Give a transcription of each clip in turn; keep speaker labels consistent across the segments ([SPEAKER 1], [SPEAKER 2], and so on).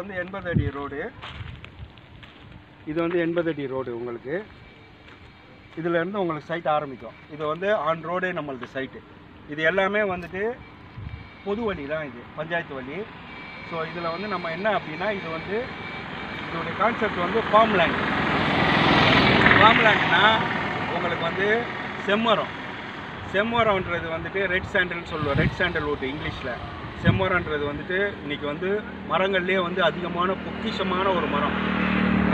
[SPEAKER 1] வந்து எண்பது அடி ரோடு. இது வந்து எண்பது அடி ரோடு உங்களுக்கு. இதுலேருந்து உங்களுக்கு சைட் ஆரம்பிக்கும். இது வந்து ஆன் ரோடே நம்மளது சைட்டு இது எல்லாமே வந்துட்டு பொது வழி தான் இது பஞ்சாயத்து வழி. ஸோ இதில் வந்து நம்ம என்ன அப்படின்னா இது வந்து இதோடைய கான்செப்ட் வந்து ஃபார்ம் லேண்ட் ஃபார்ம் லேண்ட்னா உங்களுக்கு வந்து செம்மரம். செம்மரம்ன்றது வந்துட்டு ரெட் சாண்டல்னு சொல்லுவோம். ரெட் சாண்டல் ஓட்டு இங்கிலீஷில். செம்மரன்றது வந்துட்டு இன்னைக்கு வந்து மரங்கள்லேயே வந்து அதிகமான பொக்கிஷமான ஒரு மரம்.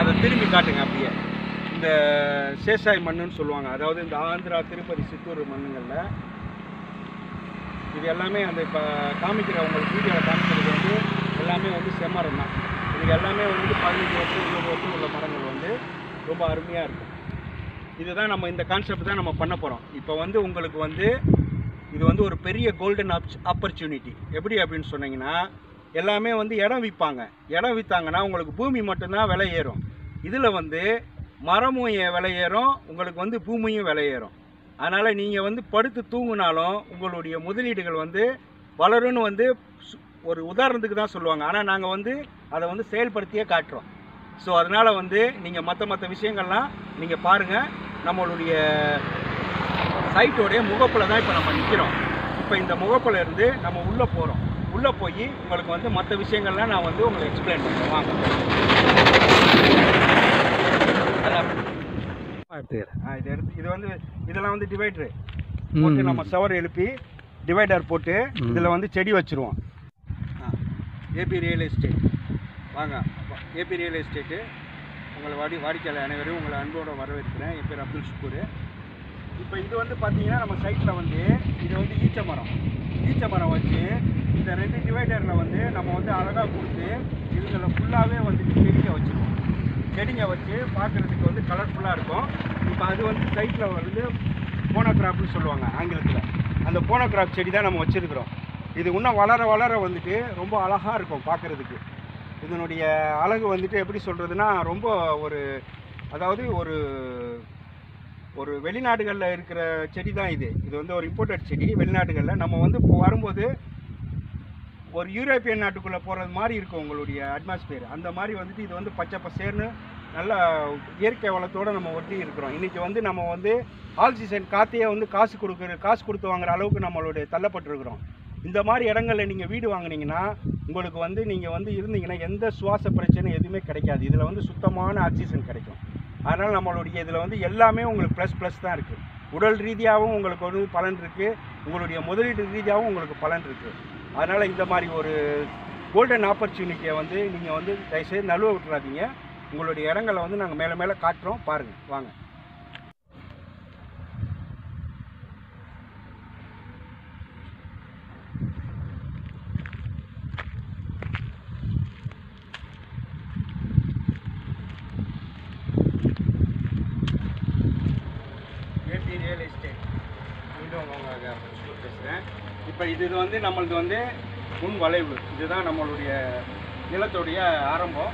[SPEAKER 1] அதை திரும்பி காட்டுங்க அப்படியே. இந்த சேசாய் மண்ணுன்னு சொல்லுவாங்க. அதாவது இந்த ஆந்திரா திருப்பதி சித்தூர் மண்ணுங்களில் இது எல்லாமே அந்த இப்போ காமிக்கிற உங்களுக்கு வீடியோவில் காமிக்கிறது வந்து எல்லாமே வந்து செம்மரம் தான். இது எல்லாமே வந்து பதினஞ்சு வருஷம் இருபது வருஷம் உள்ள மரங்கள் வந்து ரொம்ப அருமையாக இருக்கும். இதுதான் நம்ம இந்த கான்செப்ட் தான் நம்ம பண்ண போகிறோம் இப்போ வந்து உங்களுக்கு வந்து இது வந்து ஒரு பெரிய கோல்டன் ஆப்பர்ச்சுனிட்டி எப்படி அப்படின்னு சொன்னீங்கன்னா எல்லாமே வந்து இடம் விற்பாங்க. இடம் விற்றாங்கன்னா உங்களுக்கு பூமி மட்டும்தான் விலை ஏறும். இதில் வந்து மரமும் விலையேறும் விலை ஏறும். உங்களுக்கு வந்து பூமியும் விலை ஏறும். அதனால் நீங்கள் வந்து படுத்து தூங்குனாலும் உங்களுடைய முதலீடுகள் வந்து வளரும்னு வந்து சு- ஒரு உதாரணத்துக்கு தான் சொல்லுவாங்க. ஆனால் நாங்கள் வந்து அதை வந்து செயல்படுத்தியே காட்டுறோம். ஸோ அதனால் வந்து நீங்கள் மற்ற மற்ற விஷயங்கள்லாம் நீங்கள் பாருங்கள் நம்மளுடைய சைட்டோடைய முகப்பில் தான் இப்போ நம்ம நிற்கிறோம் இப்போ இந்த முகப்பில் இருந்து நம்ம உள்ளே போகிறோம் உள்ளே போய் உங்களுக்கு வந்து மற்ற விஷயங்கள்லாம் நான் வந்து உங்களுக்கு எக்ஸ்பிளைன் பண்ணுறேன் வாங்க. இது எடுத்து இது வந்து இதெல்லாம் வந்து டிவைடரு போட்டு நம்ம சவர் எழுப்பி டிவைடர் போட்டு. இதில் வந்து செடி வச்சுருவோம். ஏபி ரியல் எஸ்டேட் வாங்க. ஏபி ரியல் எஸ்டேட்டு உங்களை வாடி வாடிக்கையாளர் அனைவரையும் உங்களை அன்போடு வரவேற்கிறேன். என் பேர் அப்துல் ஷுக்கூர். இப்போ இது வந்து பார்த்தீங்கன்னா நம்ம சைட்டில் வந்து இது வந்து ஈச்ச மரம் ஈச்ச மரம் வச்சு இந்த ரெண்டு டிவைடரில் வந்து நம்ம வந்து அழகாக கொடுத்து இதுங்களை ஃபுல்லாகவே வந்துட்டு செடிங்க வச்சுருவோம். செடிங்க வச்சு பார்க்குறதுக்கு வந்து கலர்ஃபுல்லாக இருக்கும். இப்போ அது வந்து சைட்டில் வந்து போனோகிராஃப்னு சொல்லுவாங்க ஆங்கிலத்தில். அந்த போனோகிராஃப் செடி தான் நம்ம வச்சுருக்குறோம். இது இன்னும் வளர வளர வந்துட்டு ரொம்ப அழகாக இருக்கும் பார்க்குறதுக்கு இதனுடைய அழகு வந்துட்டு எப்படி சொல்கிறதுனா ரொம்ப ஒரு அதாவது ஒரு ஒரு வெளிநாடுகளில் இருக்கிற செடி தான் இது. இது வந்து ஒரு இம்போர்ட்டட் செடி. வெளிநாடுகளில் நம்ம வந்து இப்போ வரும்போது ஒரு யூரோப்பியன் நாட்டுக்குள்ளே போகிறது மாதிரி இருக்கும் உங்களுடைய அட்மாஸ்பியர் அந்த மாதிரி வந்துட்டு இது வந்து பச்சை பசேர்னு நல்ல இயற்கை வளத்தோடு நம்ம ஒட்டி இருக்கிறோம். இன்றைக்கி வந்து நம்ம வந்து ஆக்சிஜன் காற்றையே வந்து காசு கொடுக்குற காசு கொடுத்து வாங்குற அளவுக்கு நம்மளுடைய தள்ளப்பட்டிருக்கிறோம். இந்த மாதிரி இடங்களில் நீங்கள் வீடு வாங்குனீங்கன்னா உங்களுக்கு வந்து நீங்கள் வந்து இருந்தீங்கன்னா எந்த சுவாச பிரச்சனை எதுவுமே கிடைக்காது. இதில் வந்து சுத்தமான ஆக்சிஜன் கிடைக்கும். அதனால் நம்மளுடைய இதில் வந்து எல்லாமே உங்களுக்கு ப்ளஸ் ப்ளஸ் தான் இருக்குது உடல் ரீதியாகவும் உங்களுக்கு வந்து பலன் இருக்குது உங்களுடைய முதலீடு ரீதியாகவும் உங்களுக்கு பலன் இருக்குது அதனால் இந்த மாதிரி ஒரு கோல்டன் ஆப்பர்ச்சுனிட்டியை வந்து நீங்கள் வந்து தயவுசெய்து நழுவ விட்டுறாதீங்க. உங்களுடைய இடங்களை வந்து நாங்கள் மேலே மேலே காட்டுறோம். பாருங்கள் வாங்க ஏபி ரியல் எஸ்டேட் மீண்டும் அவங்க பேசுகிறேன் இப்போ இது இது வந்து நம்மளது வந்து முன் வளைவு. இதுதான் நம்மளுடைய நிலத்துடைய ஆரம்பம்.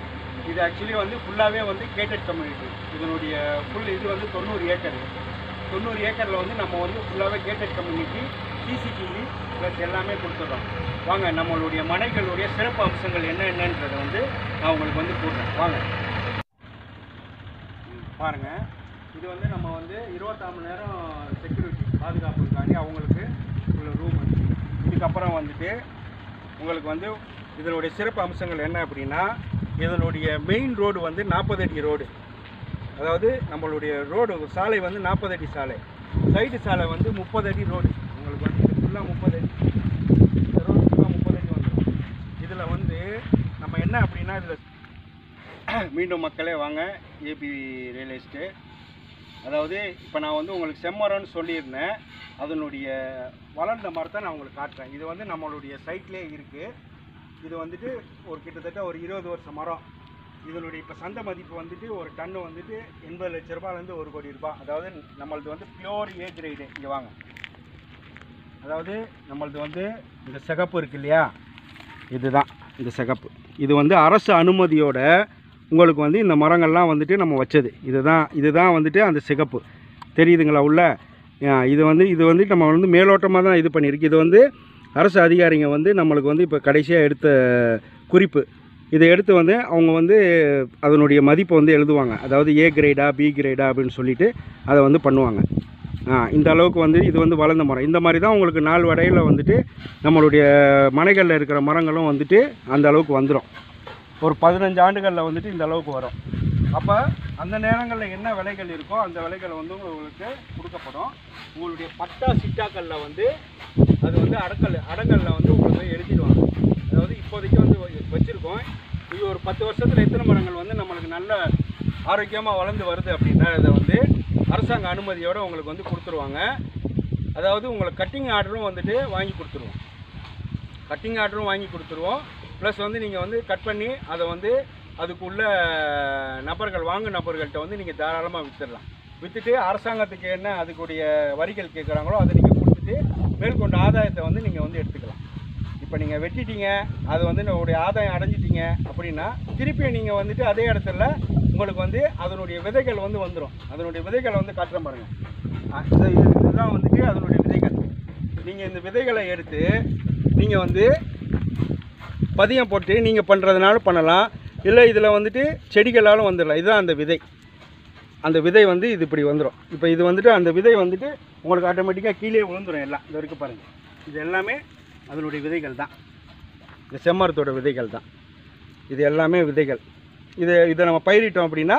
[SPEAKER 1] இது ஆக்சுவலி வந்து ஃபுல்லாகவே வந்து கேட்டட் கம்யூனிட்டி இதனுடைய ஃபுல் இது வந்து தொண்ணூறு ஏக்கர். தொண்ணூறு ஏக்கரில் வந்து நம்ம வந்து ஃபுல்லாகவே கேட்டட் கம்யூனிட்டி சிசிடிவி ப்ளஸ் எல்லாமே கொடுத்துட்றோம். வாங்க நம்மளுடைய மனைகளுடைய சிறப்பு அம்சங்கள் என்ன என்னன்றதை வந்து நான் உங்களுக்கு வந்து கூடுறேன் வாங்க. பாருங்கள் இது வந்து நம்ம வந்து இருபத்தாறு மணி நேரம் செக்யூரிட்டி பாதுகாப்புக்காண்டி அவங்களுக்கு இவ்வளோ ரூம் இதுக்கப்புறம் வந்துட்டு உங்களுக்கு வந்து இதனுடைய சிறப்பு அம்சங்கள் என்ன அப்படின்னா இதனுடைய மெயின் ரோடு வந்து நாற்பது அடி ரோடு அதாவது நம்மளுடைய ரோடு சாலை வந்து நாற்பது அடி சாலை. சைடு சாலை வந்து முப்பது அடி ரோடு உங்களுக்கு வந்து இது ஃபுல்லாக முப்பது அடி. இந்த ரோடு ஃபுல்லாக முப்பது அடி வந்துடும். இதில் வந்து நம்ம என்ன அப்படின்னா இதில் மீண்டும் மக்களே வாங்க ஏபி ரியல் எஸ்டேட். அதாவது இப்போ நான் வந்து உங்களுக்கு செம்மரம்னு சொல்லியிருந்தேன். அதனுடைய வளர்ந்த மரத்தை நான் உங்களுக்கு காட்டுறேன். இது வந்து நம்மளுடைய சைட்லேயே இருக்குது இது வந்துட்டு ஒரு கிட்டத்தட்ட ஒரு இருபது வருஷம் மரம். இதனுடைய இப்போ சந்தை மதிப்பு வந்துட்டு ஒரு டன்னு வந்துட்டு எண்பது லட்ச ரூபாயிலேருந்து ஒரு கோடி ரூபாய். அதாவது நம்மளது வந்து பியோர் ஏ கிரேடு இங்கே வாங்க. அதாவது நம்மளது வந்து இந்த சிகப்பு இருக்கு இல்லையா? இதுதான் இந்த சிகப்பு. இது வந்து அரசு அனுமதியோட உங்களுக்கு வந்து இந்த மரங்கள்லாம் வந்துட்டு நம்ம வச்சது. இதுதான் இதுதான் வந்துட்டு அந்த சிகப்பு. தெரியுதுங்களா உள்ள? இது வந்து இது வந்து நம்ம வந்து மேலோட்டமாக தான் இது பண்ணியிருக்கு. இது வந்து அரசு அதிகாரிங்க வந்து நம்மளுக்கு வந்து இப்போ கடைசியாக எடுத்த குறிப்பு. இதை எடுத்து வந்து அவங்க வந்து அதனுடைய மதிப்பை வந்து எழுதுவாங்க. அதாவது ஏ கிரேடா பி கிரேடா அப்படின்னு சொல்லிட்டு அதை வந்து பண்ணுவாங்க. இந்த அளவுக்கு வந்து இது வந்து வளர்ந்த மரம். இந்த மாதிரி தான் உங்களுக்கு நாள் வடையில் வந்துட்டு நம்மளுடைய மனைகளில் இருக்கிற மரங்களும் வந்துட்டு அந்த அளவுக்கு வந்துடும் ஒரு பதினஞ்சு ஆண்டுகளில் வந்துட்டு இந்த அளவுக்கு வரும். அப்போ அந்த நேரங்களில் என்ன விலைகள் இருக்கோ அந்த விலைகள் வந்து உங்களுக்கு கொடுக்கப்படும். உங்களுடைய பட்டா சிட்டாக்களில் வந்து அது வந்து அடக்கல் அடங்கலில் வந்து உங்களுக்கு எழுதிடுவாங்க. அதாவது இப்போதைக்கு வந்து வச்சுருக்கோம். இது ஒரு பத்து வருஷத்தில் எத்தனை மரங்கள் வந்து நம்மளுக்கு நல்ல ஆரோக்கியமாக வளர்ந்து வருது அப்படின்னா அதை வந்து அரசாங்க அனுமதியோடு உங்களுக்கு வந்து கொடுத்துருவாங்க. அதாவது உங்களுக்கு கட்டிங் ஆர்டரும் வந்துட்டு வாங்கி கொடுத்துருவோம். கட்டிங் ஆர்டரும் வாங்கி கொடுத்துருவோம். ப்ளஸ் வந்து நீங்கள் வந்து கட் பண்ணி அதை வந்து அதுக்குள்ள நபர்கள் வாங்கும் நபர்கள்ட்ட வந்து நீங்கள் தாராளமாக விற்றுடலாம் விற்றுட்டு அரசாங்கத்துக்கு என்ன அதுக்குடைய வரிகள் கேட்குறாங்களோ அதை நீங்கள் கொடுத்துட்டு மேற்கொண்ட ஆதாயத்தை வந்து நீங்கள் வந்து எடுத்துக்கலாம். இப்போ நீங்கள் வெட்டிட்டீங்க அது வந்து உங்களுடைய ஆதாயம் அடைஞ்சிட்டீங்க அப்படின்னா திருப்பி நீங்கள் வந்துட்டு அதே இடத்துல உங்களுக்கு வந்து அதனுடைய விதைகள் வந்து வந்துடும் அதனுடைய விதைகளை வந்து காட்டுறேன் பாருங்கள் இதுதான் வந்துட்டு அதனுடைய விதைகள். நீங்கள் இந்த விதைகளை எடுத்து நீங்கள் வந்து பதியம் போட்டு நீங்கள் பண்ணுறதுனாலும் பண்ணலாம். இல்லை இதில் வந்துட்டு செடிகளாலும் வந்துடலாம். இதுதான் அந்த விதை. அந்த விதை வந்து இது இப்படி வந்துடும் இப்போ இது வந்துட்டு அந்த விதை வந்துட்டு உங்களுக்கு ஆட்டோமேட்டிக்காக கீழே விழுந்துடும் எல்லாம். இது வரைக்கும் பாருங்கள் இது எல்லாமே அதனுடைய விதைகள் தான். இந்த செம்மரத்தோட விதைகள் தான். இது எல்லாமே விதைகள். இது இதை நம்ம பயிரிட்டோம் அப்படின்னா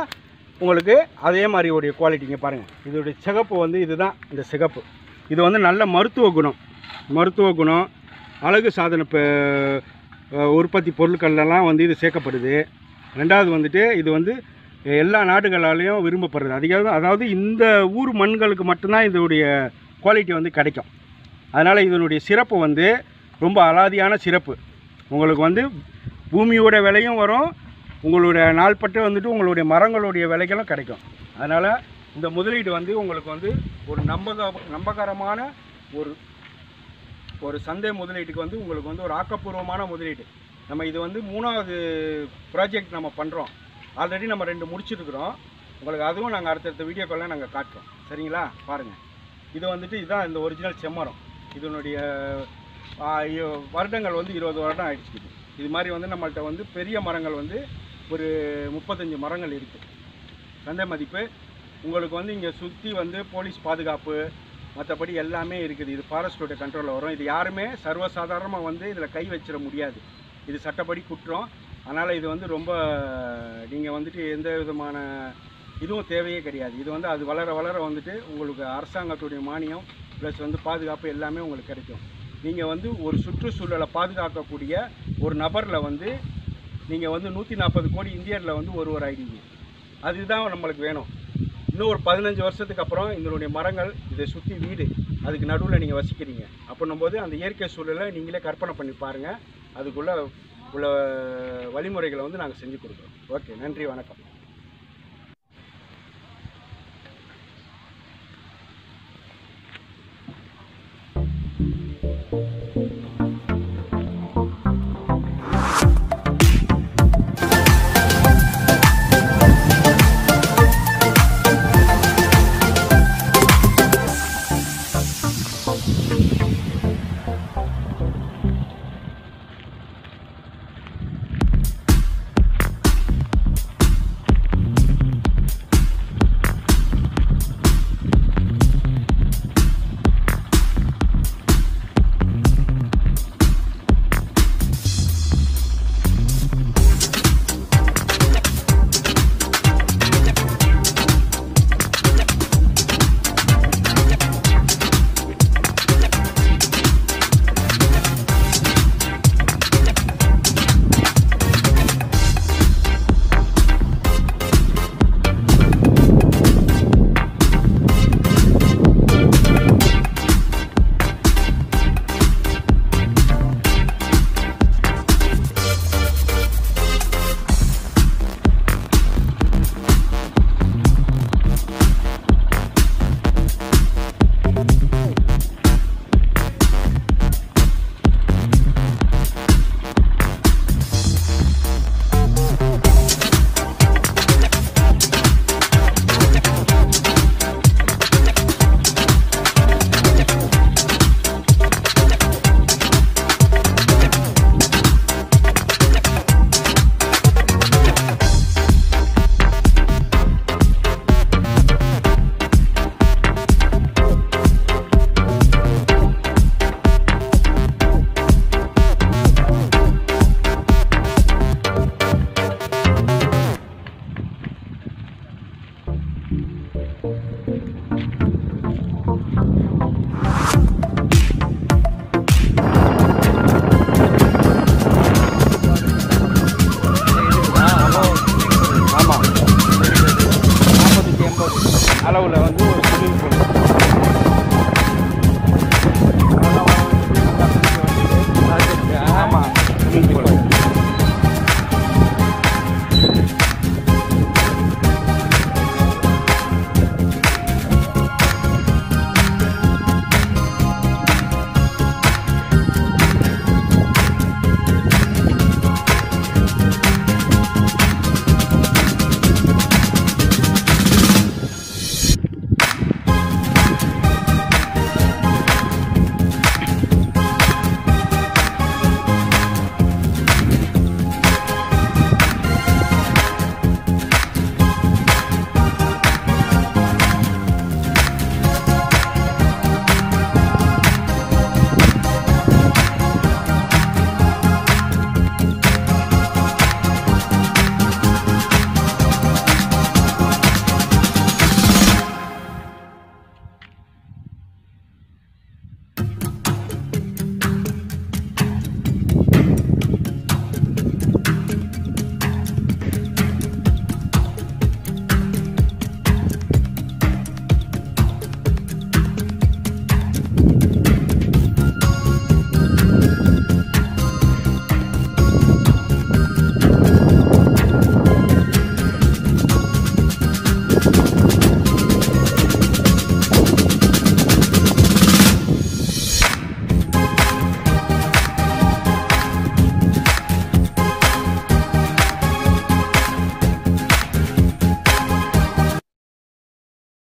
[SPEAKER 1] உங்களுக்கு அதே மாதிரி உடைய குவாலிட்டிங்க பாருங்கள் இதோடைய சிகப்பு வந்து இதுதான் இந்த சிகப்பு. இது வந்து நல்ல மருத்துவ குணம். மருத்துவ குணம் அழகு சாதன உற்பத்தி பொருட்கள்லாம் வந்து இது சேர்க்கப்படுது. ரெண்டாவது வந்துட்டு இது வந்து எல்லா நாடுகளாலையும் விரும்பப்படுறது அதிகம் அதாவது இந்த ஊர் மண்களுக்கு மட்டும்தான் இதனுடைய குவாலிட்டி வந்து கிடைக்கும். அதனால் இதனுடைய சிறப்பு வந்து ரொம்ப அலாதியான சிறப்பு. உங்களுக்கு வந்து பூமியோட விலையும் வரும். உங்களுடைய நாள்பட்டு வந்துட்டு உங்களுடைய மரங்களுடைய விலைகளும் கிடைக்கும். அதனால் இந்த முதலீடு வந்து உங்களுக்கு வந்து ஒரு நம்பக நம்பகரமான ஒரு ஒரு சந்தை முதலீட்டுக்கு வந்து உங்களுக்கு வந்து ஒரு ஆக்கப்பூர்வமான முதலீடு. நம்ம இது வந்து மூணாவது ப்ராஜெக்ட் நம்ம பண்ணுறோம் ஆல்ரெடி நம்ம ரெண்டு முடிச்சிருக்கிறோம். உங்களுக்கு அதுவும் நாங்கள் அடுத்தடுத்த வீடியோக்கெல்லாம் நாங்கள் காட்டுறோம். சரிங்களா? பாருங்கள் இது வந்துட்டு இதுதான் இந்த ஒரிஜினல் செம்மரம். இதனுடைய வருடங்கள் வந்து இருபது வருடம் ஆயிடுச்சு இது. மாதிரி வந்து நம்மள்கிட்ட வந்து பெரிய மரங்கள் வந்து ஒரு முப்பத்தஞ்சு மரங்கள் இருக்குது சந்தை மதிப்பு. உங்களுக்கு வந்து இங்கே சுற்றி வந்து போலீஸ் பாதுகாப்பு மற்றபடி எல்லாமே இருக்குது. இது ஃபாரஸ்டோட கண்ட்ரோலில் வரும். இது யாருமே சர்வசாதாரணமாக வந்து இதில் கை வச்சிட முடியாது. இது சட்டப்படி குற்றம். அதனால் இது வந்து ரொம்ப நீங்கள் வந்துட்டு எந்த விதமான இதுவும் தேவையே கிடையாது. இது வந்து அது வளர வளர வந்துட்டு உங்களுக்கு அரசாங்கத்துடைய மானியம் ப்ளஸ் வந்து பாதுகாப்பு எல்லாமே உங்களுக்கு கிடைக்கும். நீங்கள் வந்து ஒரு சுற்றுச்சூழலை பாதுகாக்கக்கூடிய ஒரு நபரில் வந்து நீங்கள் வந்து நூற்றி நாற்பது கோடி இந்தியரில் வந்து ஒருவர் ஆயிடுவீங்க. அதுதான் நம்மளுக்கு வேணும். இன்னும் ஒரு பதினஞ்சு வருஷத்துக்கு அப்புறம் இதனுடைய மரங்கள் இதை சுற்றி வீடு அதுக்கு நடுவில் நீங்கள் வசிக்கிறீங்க. அப்படின்னும்போது அந்த இயற்கை சூழலை நீங்களே கற்பனை பண்ணி பாருங்கள் அதுக்குள்ளே உள்ள வழிமுறைகளை வந்து நாங்கள் செஞ்சு கொடுக்குறோம். ஓகே நன்றி வணக்கம்.